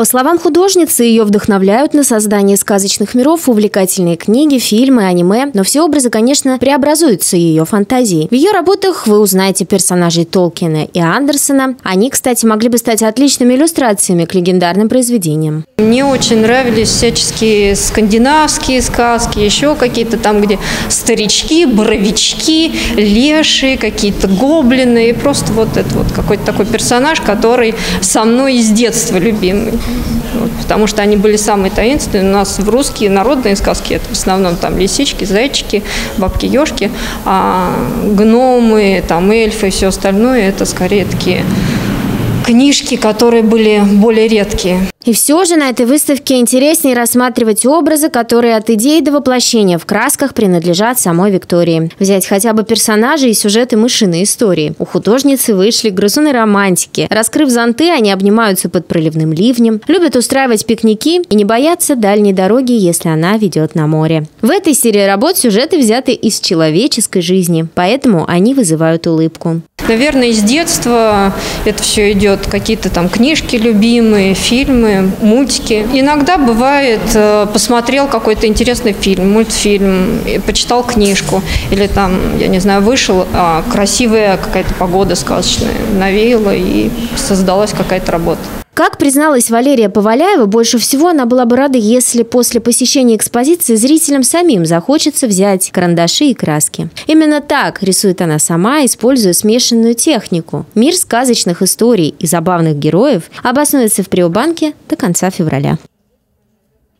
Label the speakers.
Speaker 1: По словам художницы, ее вдохновляют на создание сказочных миров увлекательные книги, фильмы, аниме, но все образы, конечно, преобразуются ее фантазией. В ее работах вы узнаете персонажей Толкина и Андерсона. Они, кстати, могли бы стать отличными иллюстрациями к легендарным произведениям.
Speaker 2: Мне очень нравились всяческие скандинавские сказки, еще какие-то там, где старички, боровички, леши, какие-то гоблины. И просто вот это вот какой-то такой персонаж, который со мной из детства любимый. Вот, потому что они были самые таинственные. У нас в русские народные сказки это в основном там лисички, зайчики, бабки-ешки, а гномы, там эльфы и все остальное это скорее такие книжки, которые были более редкие.
Speaker 1: И все же на этой выставке интереснее рассматривать образы, которые от идеи до воплощения в красках принадлежат самой Виктории. Взять хотя бы персонажи и сюжеты мышиной истории. У художницы вышли грызуны романтики. Раскрыв зонты, они обнимаются под проливным ливнем, любят устраивать пикники и не боятся дальней дороги, если она ведет на море. В этой серии работ сюжеты взяты из человеческой жизни, поэтому они вызывают улыбку.
Speaker 2: Наверное, из детства это все идет, какие-то там книжки любимые, фильмы, мультики. Иногда бывает, э, посмотрел какой-то интересный фильм, мультфильм, почитал книжку, или там, я не знаю, вышел, а красивая какая-то погода сказочная навеяла, и создалась какая-то работа.
Speaker 1: Как призналась Валерия Поваляева, больше всего она была бы рада, если после посещения экспозиции зрителям самим захочется взять карандаши и краски. Именно так рисует она сама, используя смешанную технику. Мир сказочных историй и забавных героев обоснуется в Приобанке до конца февраля.